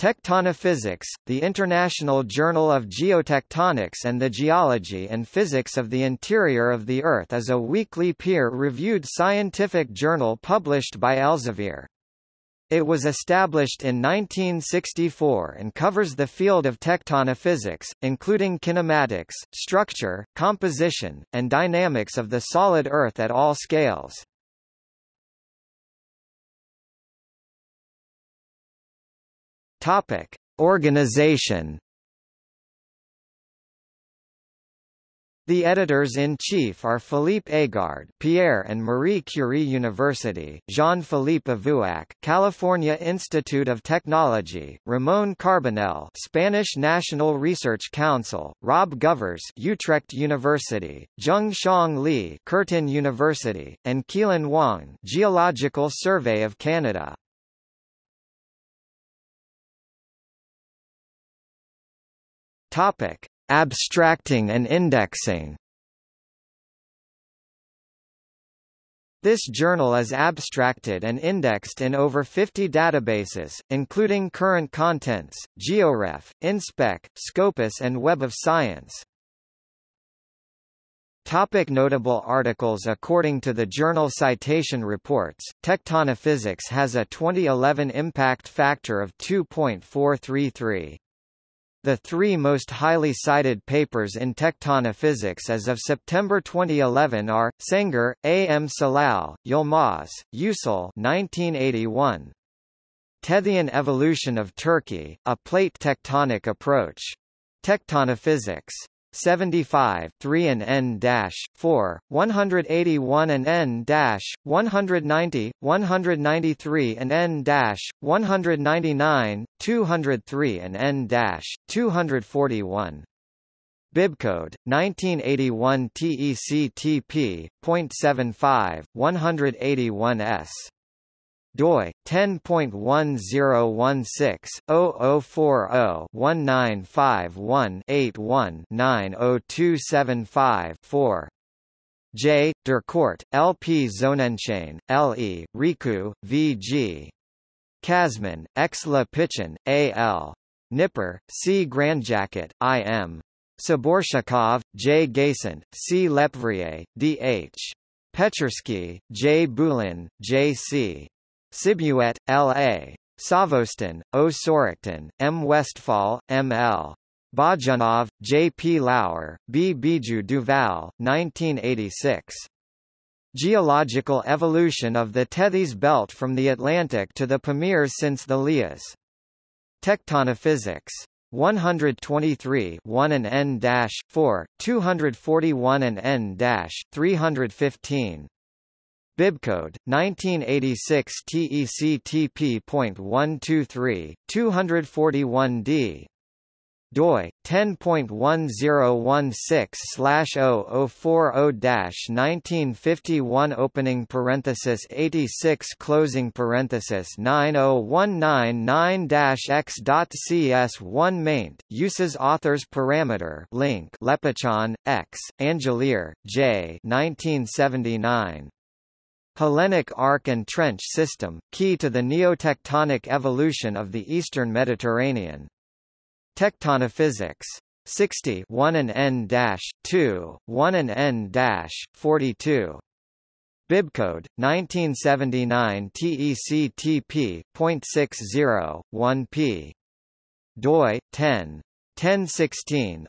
Tectonophysics, the International Journal of Geotectonics and the Geology and Physics of the Interior of the Earth is a weekly peer-reviewed scientific journal published by Elsevier. It was established in 1964 and covers the field of tectonophysics, including kinematics, structure, composition, and dynamics of the solid Earth at all scales. Topic: Organization. The editors-in-chief are Philippe Agard, Pierre and Marie Curie University, Jean-Philippe Avouac, California Institute of Technology, Ramon Carbonell, Spanish National Research Council, Rob Govers, Utrecht University, Zheng-Xiang Li, Curtin University, and Kelin Wang, Geological Survey of Canada. Topic: Abstracting and indexing. This journal is abstracted and indexed in over 50 databases, including Current Contents, GeoRef, InSpec, Scopus and Web of Science. Topic notable articles According to the journal Citation Reports, Tectonophysics has a 2011 impact factor of 2.433. The three most highly cited papers in tectonophysics as of September 2011 are, Şengör, A. M. Celal, Yilmaz, Yücel 1981. Tethyan Evolution of Turkey, A Plate Tectonic Approach. Tectonophysics. 75 3 and n-4, 181 and n-190, 193 and n-199, 203 and n-241. Bibcode 1981 TECTP.75 181s doi 10.1016/0040-1951-81-90275-4 J. Court, L. P. Zonenshain, L. E., Ricou, V. G. Kazmin, X. Le Pichon, A. L. Knipper, C. Grandjacquet, I. M. Sbortshikov, J. Gason, C. Lepvrier, D. H. Pechersky, J. Boulin, J. C. Sibuet, L.A. Savostin, O. Sorokhtin, M. Westphal, M.L. Bazhenov, J. P. Lauer, B. Biju Duval, 1986. Geological evolution of the Tethys Belt from the Atlantic to the Pamirs since the Lias. Tectonophysics. 123 1 and n-4, 241 and n-315. Bibcode 1986 TECTP.123 241D doi 10.1016/0040-1951 opening parenthesis 86 closing parenthesis 90199-x.cs1 maint uses authors parameter link Le Pichon X Angelier J 1979 Hellenic arc and trench system, key to the neotectonic evolution of the eastern Mediterranean. Tectonophysics. 60 1 and n-2, 1 and n-42. Bibcode 1979 TECTP.60 1p. DOI 10 1016